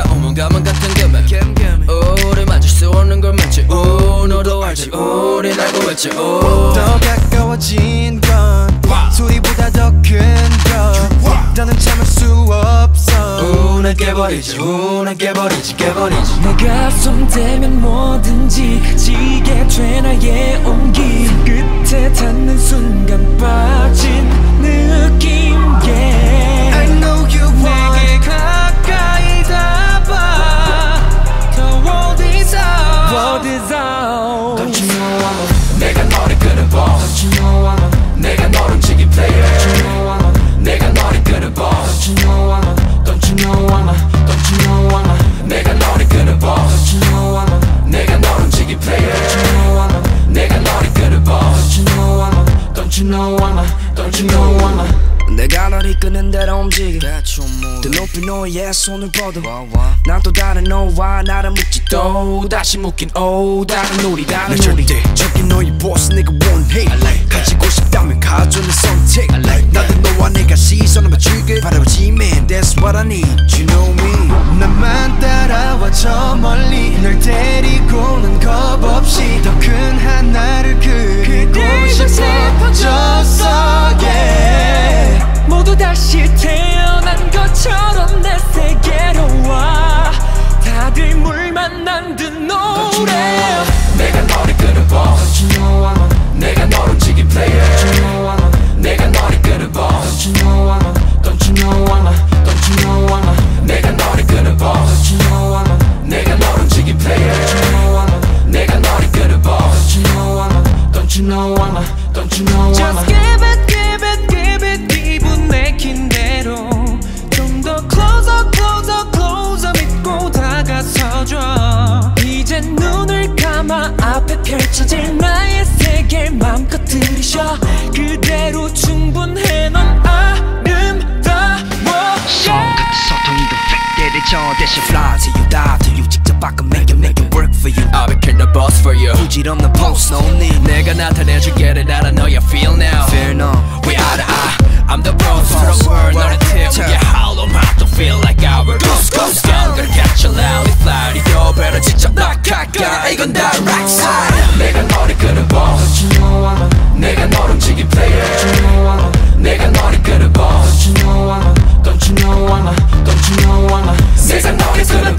내가 오만가만 같은 금액 우리 맞을 수 없는 걸 맞지. 오너도 알지. 우린 알고 있지. 더 가까워진 건 소리보다 더 큰건 나는 참을 수 없어. 운을 깨버리지 운을 깨버리지 깨버리지. 내 가슴 되면 뭐든지 지게 돼 나의 온기. 끝에 닿는 순간 빠진 you know I'm a Don't you know I'm a. 내가 널 이끄는 대로 움직여 더 높이 너의 손을 뻗어 난 또 다른 너와 나를 묶지 또 다시 묶인 오 다른 우리 다른 우리. 저기 너의 보스 내가 원해. 가지고 싶다면 가져 내 선택. 나도 너와 내가 시선을 맞추길 바라보지 man. That's what I need. You know me. 나만 따라와 저 멀리. 널 데리고는 겁 know I'm a Don't you know I'm a Just give it give it give it 기분 내킨 대로 좀 더 closer closer closer 믿고 다가서줘 이제 눈을 감아 앞에 펼쳐질 나의 세계를 맘껏 들이쉬어 그대로 충분해 넌 아름다워 손끝 소통이도 획대를 저 대신 fly to you die to you 직접 바꿔 make it make it work for you I'll be the boss for you 부질없는 post no need 나타내 get it? Out I know you feel now. Fear no. We are the eye. I'm the boss for the world 너를 태우게 hollow mouth Don't feel like our goose goes down Gonna catch you loudly fly 뛰어 배를 직접 낚아가 이건 다 right side. 내가 너를 끄는 boss 내가 너를 움직인 player 내가 너를 끄는 boss Don't you know I'm a Don't you know I'm a Don't you know I'm a 세상 너를 끄는